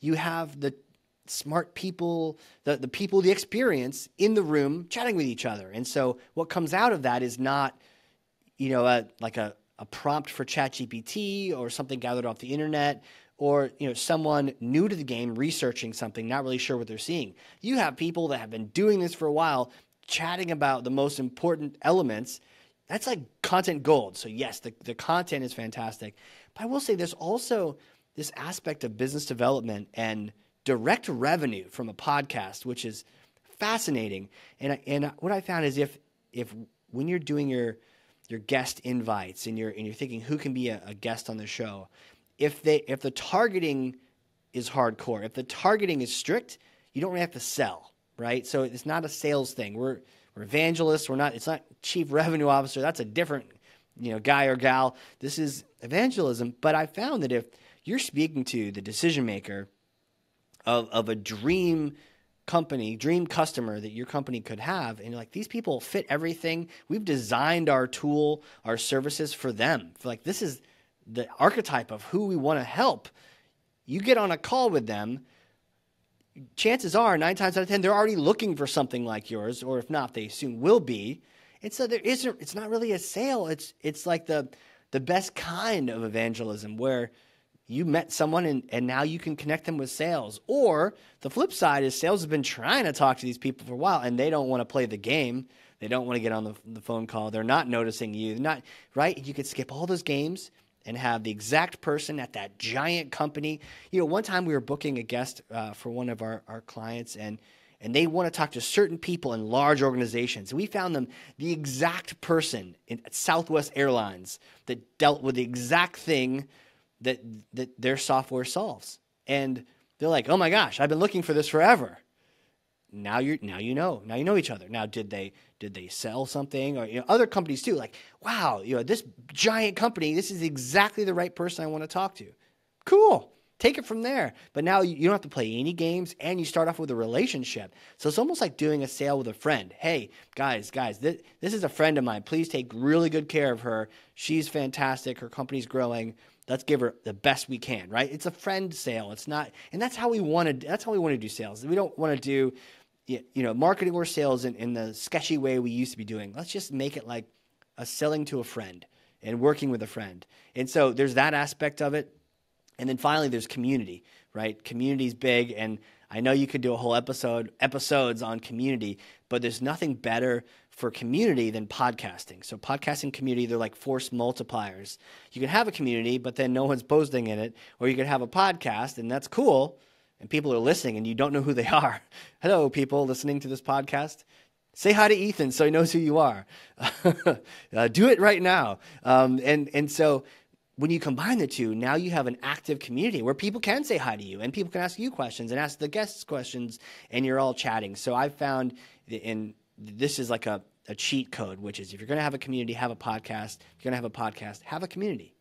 you have the smart people, the, the people, the experience in the room chatting with each other. And so what comes out of that is not, you know, a, like a, a prompt for ChatGPT or something gathered off the internet or you know someone new to the game researching something not really sure what they're seeing. You have people that have been doing this for a while chatting about the most important elements. That's like content gold. So yes the, the content is fantastic. But i will say there's also this aspect of business development and direct revenue from a podcast which is fascinating and, and what i found is if if when you're doing your your guest invites and you're and you're thinking who can be a, a guest on the show if they if the targeting is hardcore, if the targeting is strict, you don't really have to sell, right? So it's not a sales thing. We're we're evangelists. We're not. It's not chief revenue officer. That's a different you know guy or gal. This is evangelism. But I found that if you're speaking to the decision maker of of a dream company, dream customer that your company could have, and you're like, these people fit everything. We've designed our tool, our services for them. Like this is the archetype of who we want to help, you get on a call with them, chances are nine times out of ten they're already looking for something like yours, or if not, they soon will be. And so there isn't. It's not really a sale. It's it's like the the best kind of evangelism where you met someone and, and now you can connect them with sales. Or the flip side is sales has been trying to talk to these people for a while and they don't want to play the game. They don't want to get on the, the phone call. They're not noticing you. They're not right. You could skip all those games and have the exact person at that giant company. You know, one time we were booking a guest uh, for one of our, our clients, and and they want to talk to certain people in large organizations. We found them the exact person in, Southwest Airlines that dealt with the exact thing that that their software solves. And they're like, "Oh my gosh, I've been looking for this forever." Now you now you know. Now you know each other. Now did they did they sell something or you know other companies too like wow you know this giant company this is exactly the right person i want to talk to cool take it from there but now you don't have to play any games and you start off with a relationship so it's almost like doing a sale with a friend hey guys guys this, this is a friend of mine please take really good care of her she's fantastic her company's growing let's give her the best we can right it's a friend sale it's not and that's how we want to that's how we want to do sales we don't want to do you know, marketing or sales in, in the sketchy way we used to be doing. Let's just make it like a selling to a friend and working with a friend. And so there's that aspect of it. And then finally, there's community, right? Community's big, and I know you could do a whole episode episodes on community, but there's nothing better for community than podcasting. So podcasting community, they're like force multipliers. You can have a community, but then no one's posting in it, or you could have a podcast, and that's cool and people are listening and you don't know who they are. Hello, people listening to this podcast. Say hi to Ethan so he knows who you are. uh, do it right now. Um, and, and so when you combine the two, now you have an active community where people can say hi to you and people can ask you questions and ask the guests questions and you're all chatting. So I've found, in this is like a, a cheat code, which is if you're going to have a community, have a podcast. If you're going to have a podcast, have a community